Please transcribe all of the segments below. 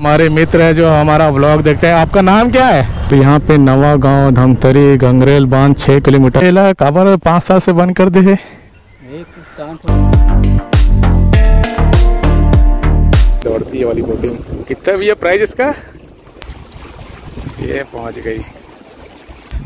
हमारे मित्र है जो हमारा ब्लॉग देखते हैं। आपका नाम क्या है? तो यहाँ पे नवा गाँव धमतरी गंगरेल बाँध छह किलोमीटर। काबर पाँच साल से बंद कर दे दौड़ती है वाली बोटिंग। कितना भैया प्राइस इसका? ये पहुँच गई।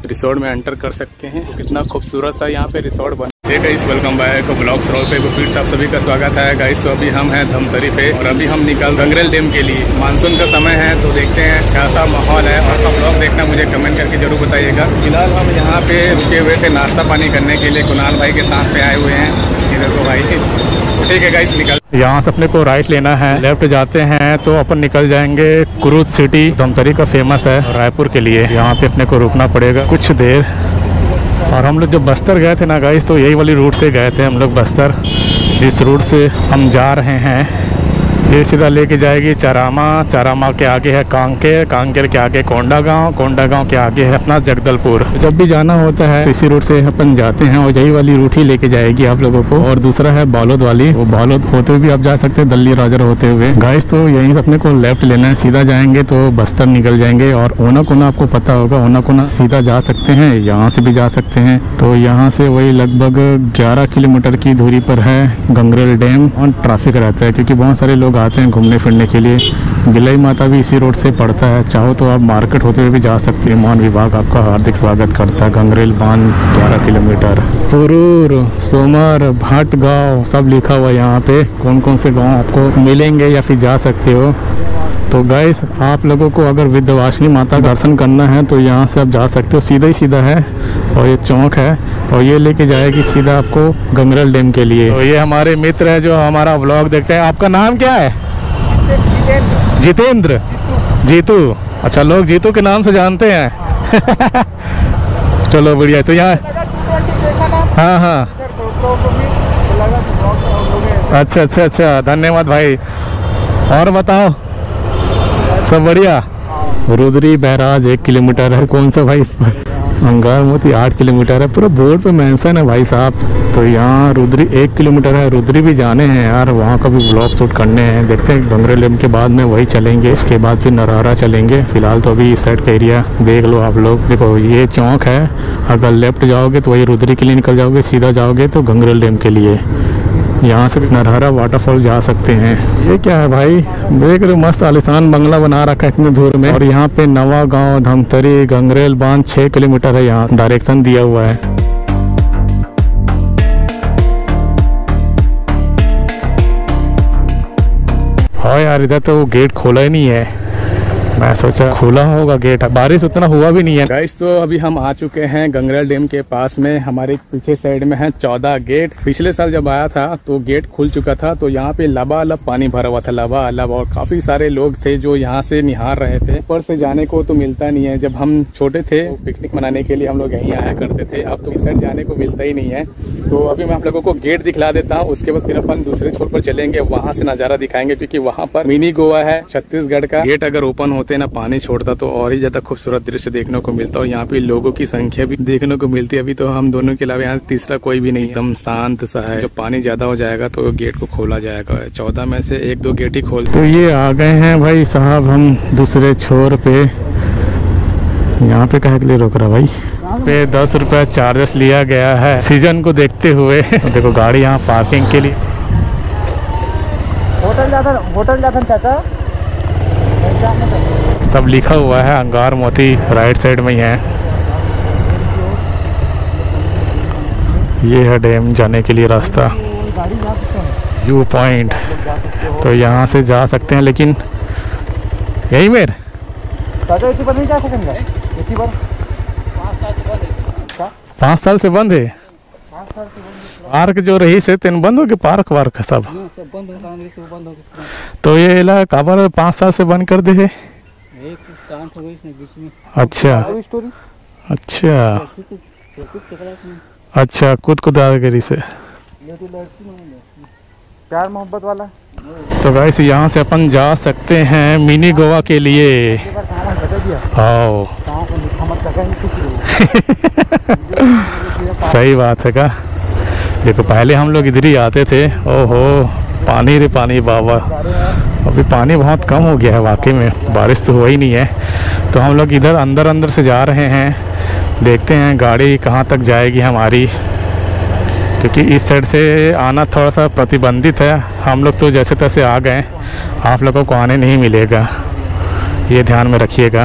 रिसोर्ट में एंटर कर सकते हैं। तो कितना खूबसूरत सा यहाँ पे रिसोर्ट बना गाइस वेलकम बैक ब्लॉग सरोवर पे फिर आप सभी का स्वागत है। गाइस तो अभी हम हैं धमतरी पे और अभी हम निकल गंगरेल डैम के लिए। मानसून का समय है तो देखते हैं कैसा माहौल है। और आप ब्लॉग देखना, मुझे कमेंट करके ज़रूर बताइएगा। फ़िलहाल हम यहाँ पे रुके हुए थे नाश्ता पानी करने के लिए। कुणाल भाई के साथ पे आए हुए हैं। इधर को भाई तो ठीक है गाइस निकल। यहाँ से अपने को राइट लेना है। लेफ़्ट जाते हैं तो अपन निकल जाएँगे कुरुद सिटी धमतरी का फ़ेमस है रायपुर के लिए। यहाँ पे अपने को रुकना पड़ेगा कुछ देर। और हम लोग जब बस्तर गए थे ना गाइस तो यही वाली रूट से गए थे हम लोग बस्तर। जिस रूट से हम जा रहे हैं ये सीधा लेके जाएगी चारामा। चारामा के आगे है कांकेर कांकेर के आगे कोंडा गाँव कोंडा गाँव के आगे है अपना जगदलपुर। जब भी जाना होता है तो इसी रूट से अपन जाते हैं और यही वाली रूट ही लेके जाएगी आप लोगों को। और दूसरा है बालोद वाली। वो बालोद होते हुए भी आप जा सकते हैं, दल्ली राजर होते हुए। गाइस तो यहीं से अपने को लेफ़्ट लेना है। सीधा जाएँगे तो बस्तर निकल जाएँगे और ओना कोना आपको पता होगा ओना कोना सीधा जा सकते हैं, यहाँ से भी जा सकते हैं। तो यहाँ से वही लगभग ग्यारह किलोमीटर की दूरी पर है गंगरेल डैम। और ट्रैफ़िक रहता है, क्योंकि बहुत सारे लोग आते हैं घूमने फिरने के लिए। गिलई माता भी इसी रोड से पड़ता है। चाहो तो आप मार्केट होते हुए भी जा सकते हैं। मौन विभाग आपका हार्दिक स्वागत करता है। गंगरेल बाँध ग्यारह किलोमीटर। पुरूर, सोमर भाट गाँव सब लिखा हुआ है यहाँ पे। कौन कौन से गाँव आपको मिलेंगे या फिर जा सकते हो? तो गाइस आप लोगों को अगर विद्यवासिनी माता का दर्शन करना है तो यहाँ से आप जा सकते हो। सीधा ही सीधा है, और ये चौक है, और ये लेके जाएगी सीधा आपको गंगरल डैम के लिए। तो ये हमारे मित्र है जो हमारा व्लॉग देखते हैं। आपका नाम क्या है? जितेंद्र। जीतू। अच्छा लोग जीतू के नाम से जानते हैं। चलो, बढ़िया। तो यहाँ हाँ हाँ। अच्छा अच्छा अच्छा। धन्यवाद भाई। और बताओ। सब बढ़िया। रुद्री बैराज एक किलोमीटर है। कौन सा भाई? अंगार मोती, आठ किलोमीटर है। पूरा बोर्ड पे मेंशन है भाई साहब। तो यहाँ रुद्री, एक किलोमीटर है। रुद्री भी जाने हैं यार। वहाँ का भी ब्लॉग शूट करने हैं। देखते हैं, बंगरेलेम के बाद में वही चलेंगे। इसके बाद फिर नरारा चलेंगे। फ़िलहाल तो अभी इस साइड का एरिया देख लो आप लोग। देखो, ये चौक है। अगर लेफ़्ट जाओगे तो वही रुद्री के लिए निकल जाओगे। सीधा जाओगे तो गंगरेल डैम के लिए। यहाँ से नरहरा वाटरफॉल जा सकते हैं। ये क्या है भाई? देख रहे मस्त आलिशान बंगला बना रखा है इतने दूर में। और यहाँ पे नवा गाँव धमतरी गंगरेल बाँध छः किलोमीटर है यहाँ। डायरेक्शन दिया हुआ है। हाँ यार इधर तो वो गेट खोला ही नहीं है। मैं सोचा खुला होगा गेट। बारिश उतना हुआ भी नहीं है। गाइस तो अभी हम आ चुके हैं गंगरेल डैम के पास में। हमारे पीछे साइड में है चौदह गेट। पिछले साल जब आया था तो गेट खुल चुका था। तो यहाँ पे लबा लब पानी भरा हुआ था, लबा लब। और काफ़ी सारे लोग थे जो यहाँ से निहार रहे थे। ऊपर से जाने को तो मिलता नहीं है। जब हम छोटे थे तो पिकनिक मनाने के लिए हम लोग यहीं आया करते थे। अब तो साइड जाने को मिलता ही नहीं है। तो अभी मैं आप लोगों को गेट दिखला देता हूँ। उसके बाद फिर अपन दूसरे छोर पर चलेंगे। वहाँ से नज़ारा दिखाएँगे, क्योंकि वहाँ पर मिनी गोवा है, छत्तीसगढ़ का। गेट अगर ओपन होते ना पानी छोड़ता तो और ही ज़्यादा खूबसूरत दृश्य देखने को मिलता और यहाँ पे लोगों की संख्या भी देखने को मिलती है। अभी तो हम दोनों के अलावा यहाँ तीसरा कोई भी नहीं एकदम शांत सा है। जब पानी ज़्यादा हो जाएगा तो गेट को खोला जाएगा। चौदह में से एक दो गेट ही खोल तो ये आ गए हैं भाई साहब हम दूसरे छोर पे। यहाँ पे कहे के लिए रोक रहा भाई? पे दस रुपया चार्जेस लिया गया है। सीज़न को देखते हुए। देखो गाड़ी यहाँ पार्किंग के लिए। होटल जाता होटल जाता चाचा। सब लिखा हुआ है अंगार मोती राइट साइड में ही है। ये है डैम जाने के लिए रास्ता। व्यू पॉइंट तो यहाँ से जा सकते हैं लेकिन यही मेर। पाँच साल से बंद है। पार्क जो रही से तेन बंद हो गए? पार्क वार्क है सब सब बंद हो कांग्रेस बंद हो तो ये इला काबर पाँच साल से बंद कर दे है? एक कांड हो गई इसने बीच में। अच्छा। अच्छा। अच्छा खुद को दादागिरी से। प्यार मोहब्बत वाला? तो गाइस यहाँ से अपन जा सकते हैं मिनी गोवा के लिए। आओ। ही सही बात है का? देखो पहले हम लोग इधर ही आते थे। ओहो पानी रे पानी बाबा। अभी पानी बहुत कम हो गया है वाकई में। बारिश तो हुआ ही नहीं है। तो हम लोग इधर अंदर अंदर से जा रहे हैं। देखते हैं गाड़ी कहाँ तक जाएगी हमारी। क्योंकि इस साइड से आना थोड़ा सा प्रतिबंधित है। हम लोग तो जैसे तैसे आ गए आप लोगों को आने नहीं मिलेगा। ये ध्यान में रखिएगा।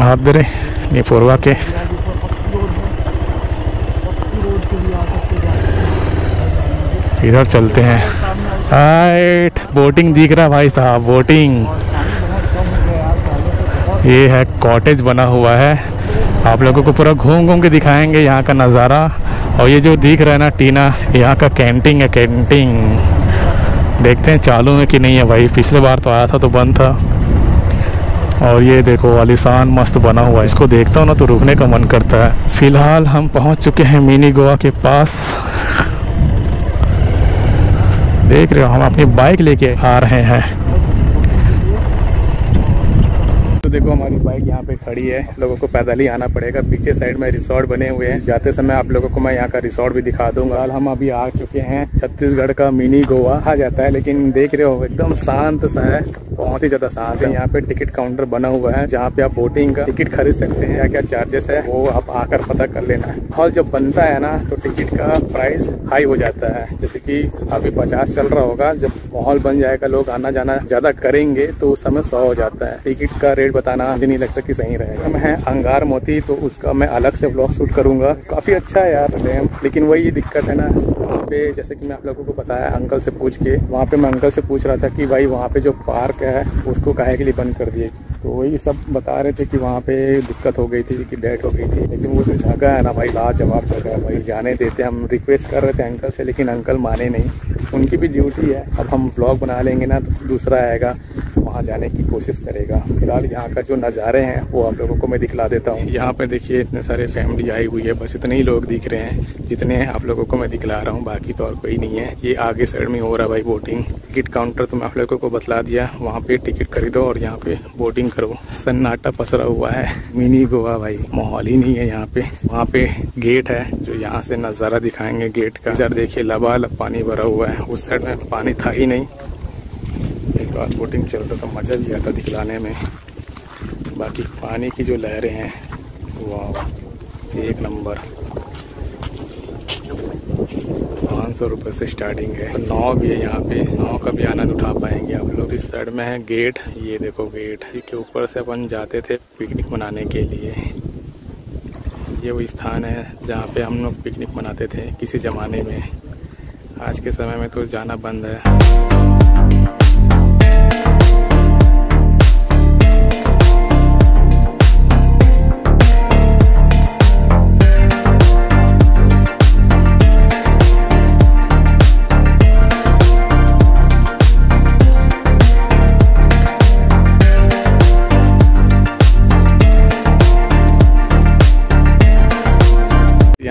हाथ दे रहे फोरवा के। इधर चलते हैं। हाइट, बोटिंग दिख रहा भाई साहब, बोटिंग। ये है कॉटेज बना हुआ है। आप लोगों को पूरा घूम घूम के दिखाएँगे यहाँ का नज़ारा। और ये जो दिख रहा है ना, टीना, यहाँ का कैंटिंग है, कैंटीन। देखते हैं चालू है कि नहीं है भाई। पिछले बार तो आया था तो बंद था। और ये देखो, आलिशान मस्त बना हुआ है। इसको देखता हूँ ना तो रुकने का मन करता है। फ़िलहाल हम पहुँच चुके हैं मिनी गोवा के पास। देख रहे हो, हम अपनी बाइक लेके आ रहे हैं तो देखो हमारी बाइक यहाँ पे खड़ी है। लोगों को पैदल ही आना पड़ेगा। पीछे साइड में रिसोर्ट बने हुए हैं। जाते समय आप लोगों को मैं यहाँ का रिसोर्ट भी दिखा दूँगा। हम अभी आ चुके हैं छत्तीसगढ़ का मिनी गोवा। आ जाता है, लेकिन देख रहे हो, एकदम शांत सा है। बहुत ही ज़्यादा शांत है। यहाँ पे टिकट काउंटर बना हुआ है, जहाँ पे आप बोटिंग का टिकट खरीद सकते हैं। या क्या चार्जेस है, वो आप आकर पता कर लेना है। हॉल जब बनता है ना तो टिकट का प्राइस हाई हो जाता है। जैसे कि अभी पचास चल रहा होगा। जब माहौल बन जाएगा, लोग आना जाना ज़्यादा करेंगे तो उस समय सौ हो जाता है। टिकट का रेट बताना मुझे नहीं लगता कि सही रहेगा। मैं है अंगार मोती तो उसका मैं अलग से ब्लॉग शूट करूँगा। काफ़ी अच्छा है यार डैम लेकिन वही दिक्कत है ना, वहाँ पे जैसे कि मैं आप लोगों को बताया, अंकल से पूछ के, वहाँ पे मैं अंकल से पूछ रहा था कि भाई वहाँ पे जो पार्क है, उसको काहे के लिए बंद कर दिए? तो वही सब बता रहे थे कि वहाँ पे दिक्कत हो गई थी, कि डेथ हो गई थी, लेकिन वो जो जगह है ना भाई, लाजवाब जगह है भाई, जाने देते हम रिक्वेस्ट कर रहे थे अंकल से, लेकिन अंकल माने नहीं। उनकी भी ड्यूटी है। अब हम ब्लॉग बना लेंगे ना तो दूसरा आएगा। वहाँ जाने की कोशिश करेगा। फ़िलहाल यहाँ का जो नज़ारे हैं, वो आप लोगों को मैं दिखला देता हूँ। यहाँ पे देखिए, इतने सारे फैमिली आई हुई है, बस इतने ही लोग दिख रहे हैं, जितने हैं आप लोगों को मैं दिखला रहा हूँ, बाकी तो और कोई नहीं है। ये आगे साइड में हो रहा भाई बोटिंग टिकट काउंटर तो मैं आप लोगों को बतला दिया। वहाँ पे टिकट खरीदो और यहाँ पे बोटिंग करो। सन्नाटा पसरा हुआ है। मिनी गोवा भाई, माहौल ही नहीं है यहाँ पे। वहाँ पे गेट है, जो यहाँ से नज़ारा दिखाएँगे गेट का। इधर देखिए, लबालब पानी भरा हुआ है। उस साइड में पानी था ही नहीं। एक बार बोटिंग चलता था, मज़ा भी आता दिखलाने में। बाकी पानी की जो लहरें हैं, वाह, एक नंबर। पाँच सौ रुपये से स्टार्टिंग है। नाव भी है यहाँ पे। नाव का भी आनंद उठा पाएँगे आप लोग। इस साइड में है गेट। ये देखो गेट। के ऊपर से अपन जाते थे पिकनिक मनाने के लिए। ये वो स्थान है जहाँ पे हम लोग पिकनिक मनाते थे किसी ज़माने में। आज के समय में तो जाना बंद है।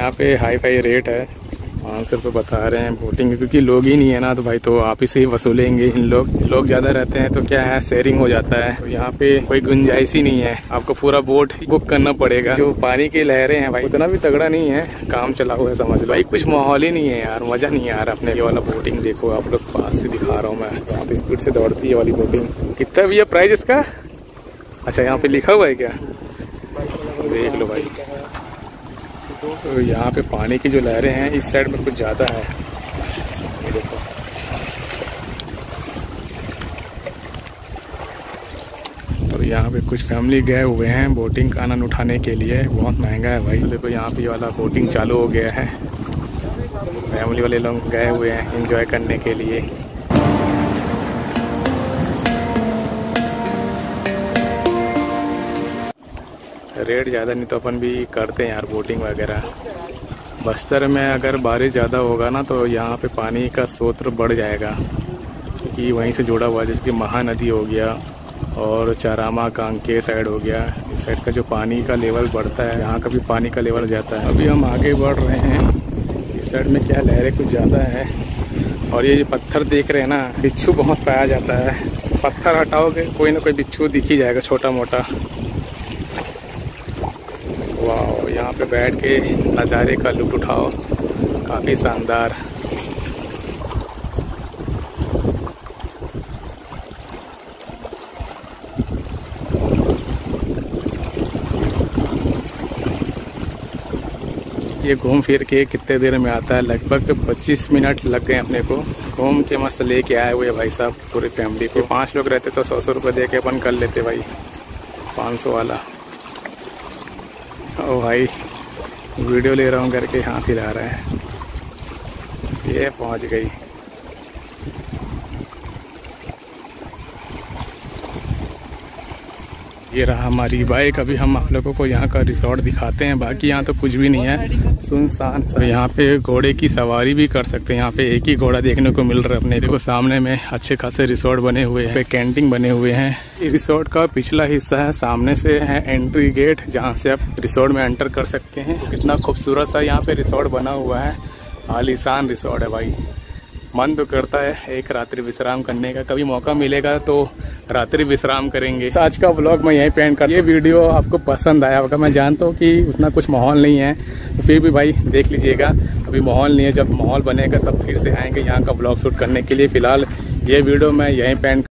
यहाँ पे हाई फाई रेट है। पाँच सौ रुपये बता रहे हैं बोटिंग क्योंकि लोग ही नहीं है ना तो भाई तो आप ही से ही वसूलेंगे इन लोग। लोग ज़्यादा रहते हैं तो क्या है शेयरिंग हो जाता है। तो यहाँ पे कोई गुंजाइश ही नहीं है। आपको पूरा बोट बुक करना पड़ेगा। जो पानी की लहरें हैं भाई, उतना भी तगड़ा नहीं है। काम चला हुआ है, समझ भाई, कुछ माहौल ही नहीं है यार, मज़ा नहीं रहा अपने ये वाला बोटिंग देखो, आप लोग पास से दिखा रहा हूँ मैं। बहुत स्पीड से दौड़ती है वाली बोटिंग कितना भी है प्राइस इसका? अच्छा यहाँ पे लिखा हुआ है क्या? देख लो भाई। तो यहाँ पे पानी की जो लहरें हैं, इस साइड में कुछ ज़्यादा है। देखो। और यहाँ पे कुछ फैमिली गए हुए हैं बोटिंग का आनंद उठाने के लिए। बहुत महँगा है भाई। तो देखो, यहाँ पे वाला बोटिंग चालू हो गया है। फैमिली वाले लोग गए हुए हैं एंजॉय करने के लिए। रेट ज़्यादा नहीं तो अपन भी करते हैं यार बोटिंग वगैरह। बस्तर में अगर बारिश ज़्यादा होगा ना तो यहाँ पे पानी का स्रोत बढ़ जाएगा। क्योंकि वहीं से जुड़ा हुआ जैसे कि महानदी हो गया और चारामा, कांके साइड हो गया। इस साइड का जो पानी का लेवल बढ़ता है, यहाँ का भी पानी का लेवल जाता है। अभी हम आगे बढ़ रहे हैं। इस साइड में क्या लहरें कुछ ज़्यादा है। और ये जो पत्थर देख रहे हैं ना, बिच्छू बहुत पाया जाता है। पत्थर हटाओगे, कोई ना कोई बिच्छू दिख ही जाएगा छोटा मोटा वाह यहाँ पे बैठ के नज़ारे का लुट उठाओ। काफ़ी शानदार। ये घूम फिर के कितने देर में आता है? लगभग 25 मिनट लग गए अपने को। घूम के मस्त लेके आए हुए भाई साहब, पूरी फैमिली को। पाँच लोग रहते तो सौ सौ रुपये दे के अपन कर लेते भाई। पाँच सौ वाला। ओ भाई वीडियो ले रहा हूँ करके हाथ हिला रहा है। ये पहुँच गई। ये रहा हमारी बाइक। अभी हम आप लोगों को यहाँ का रिसोर्ट दिखाते हैं। बाकी यहाँ तो कुछ भी नहीं है। सुनसान सा। यहाँ पे घोड़े की सवारी भी कर सकते हैं। यहाँ पे एक ही घोड़ा देखने को मिल रहा है अपने। देखो, सामने में अच्छे खासे रिसोर्ट बने हुए हैं। कैंटीन बने हुए हैं। रिसोर्ट का पिछला हिस्सा है। सामने से है एंट्री गेट, जहाँ से आप रिसोर्ट में एंटर कर सकते हैं। कितना खूबसूरत सा यहाँ पे रिसोर्ट बना हुआ है। आलिशान रिसोर्ट है भाई। मन तो करता है एक रात्रि विश्राम करने का। कभी मौका मिलेगा तो रात्रि विश्राम करेंगे। आज का व्लॉग मैं यहीं पे एंड कर ये वीडियो आपको पसंद आया होगा। मैं जानता हूँ कि उतना कुछ माहौल नहीं है। तो फिर भी भाई देख लीजिएगा। अभी माहौल नहीं है। जब माहौल बनेगा तब फिर से आएँगे यहाँ का ब्लॉग शूट करने के लिए। फ़िलहाल ये वीडियो मैं यहीं पे एंड